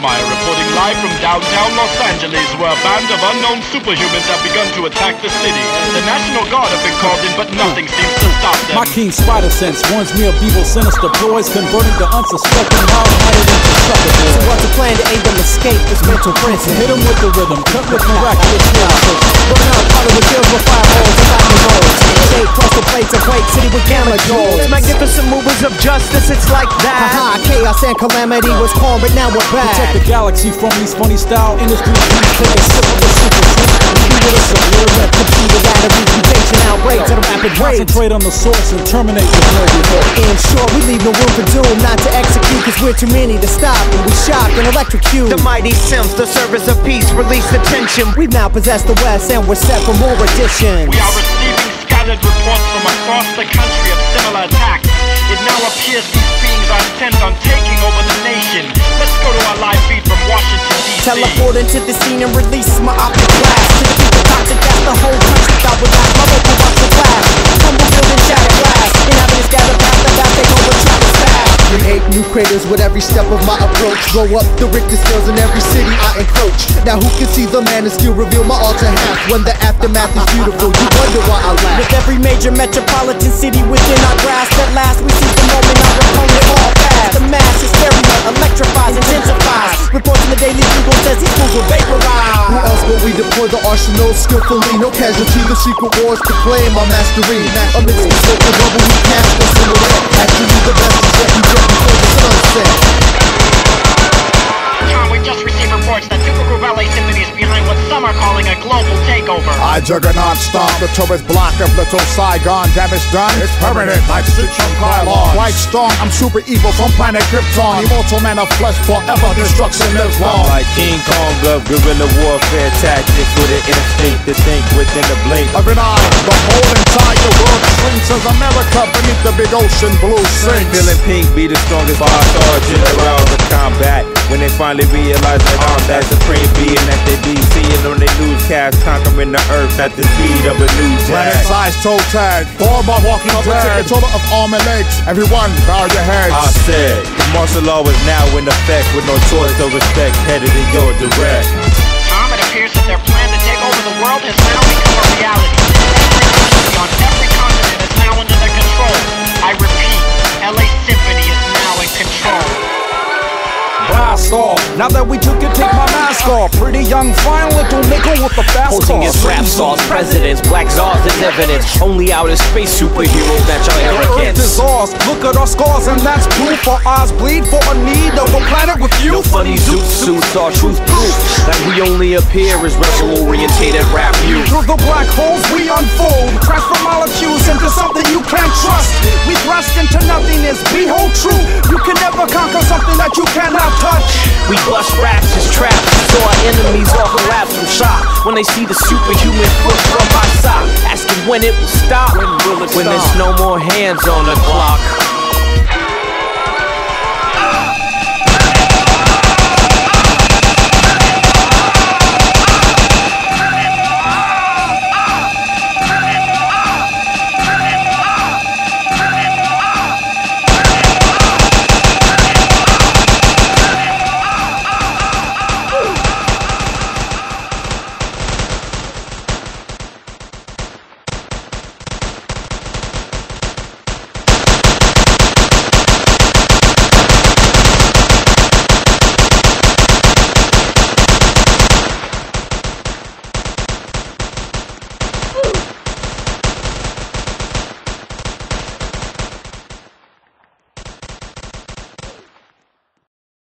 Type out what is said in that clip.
Meyer reporting live from downtown Los Angeles, where a band of unknown superhumans have begun to attack the city. The National Guard have been called in, but nothing seems to stop them. My keen spider sense warns me of evil, sinister ploys converting the unsuspecting mild-hearted into sucker boys. So what's the plan to aid them escape this mental prison? Hit 'em with the rhythm, cut with miraculous skills. Burn out part of the fields with fireballs and lightning bolts. Shake across the plates of Quake City with gamma jolts. Magnificent movers of justice, it's like that. Haha, chaos and calamity was calm, but now we're Protect the galaxy from these funny style industries. Take a sip of the super drink. Be with a severe rep. Defeat the ladder, reputation outbreaks at a rapid rate. Concentrate on the source and terminate the global vote. In short, we leave no room for doom, not to execute, cause we're too many to stop. And we shock and electrocute. The mighty Sims, the service of peace, release the tension. We now possess the West, and we're set for more editions. We are receiving scattered reports from across the country of similar attacks. It now appears these beings are intent on taking over the nation. Let's go to our live feed from Washington, D.C. Teleport into the scene and release my optic blast To defeat the toxic gas, the whole country thought would last My local buster blast, tumble building shatter glass Inhabitants gather past the last, take over Travis fast Create new craters with every step of my approach. Blow up the Richter scales in every city I encroach. Now who can see the man and skill reveal my alter half? When the aftermath is beautiful, you wonder why I laugh. With every major metropolitan city within our grasp At last we see the moment our opponent fall fast The mass hysteria electrifies, intensifies Reports in the Daily Bugle says these fools will Who else will we deploy the arsenal skillfully? No casualty, the secret wars proclaim our mastery. Amidst the circle rubble, we cast a silhouette. Actually, the best is yet we get before the sunset. Tom, we just received reports that Super Group LA Symphony is behind what some are calling a global takeover. I juggernaut stomp the tourist block of Little Saigon. Damage done, it's permanent, like stitch from Krylon. Quite strong, I'm super evil from planet Krypton. Immortal man of flesh forever, destruction lives I'm like King Kong of guerrilla warfare tactics with an instinct to think within a blink. Of an eye, the whole entire world shrinks as America beneath the big ocean blue sinks. Feeling pink be the strongest five star finally realize that I'm that supreme being that they be seeing on their newscast, conquering the earth at the speed of a new Planet jet. size toe tag, form by walking dead. Controller of arm and legs, everyone bow your heads. I said, the martial law is now in effect with no choice of respect headed in your direct. Tom, it appears that their plan Pretty young, fine little nigga with the fast his rap stars, presidents, black czars as evidence. Only outer space superheroes match our The earth is arrogance. ours. Look at our scars, and that's proof. Our eyes bleed for a need of a planet with you. No funny zoot suits are truth proof. That we only appear as rebel orientated rap youth. Through the black holes we unfold, transfer molecules into something you can't trust. We thrust into nothingness, behold truth. You can never conquer something that you cannot when they see the superhuman foot from my sock. Asking when it will stop. When will it When there's no more hands on the clock.